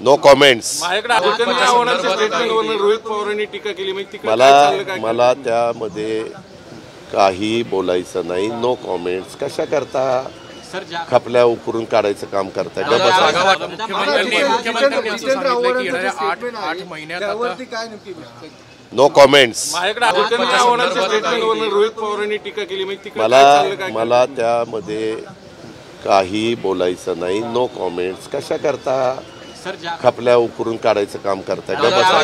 No comments म्हणजे मला मला त्यामध्ये काही बोलायचं नाही. नो कॉमेंट्स कशा करता खपल्या उकरून काढायचं काम करताय. नो कॉमेंट्स रोहित पवारांनी टीका केली. म्हणजे मला मला त्यामध्ये काही बोलायचं नाही. नो कॉमेंट्स कशा करता खपल्या उकरून काढायचं काम करताय? का बसा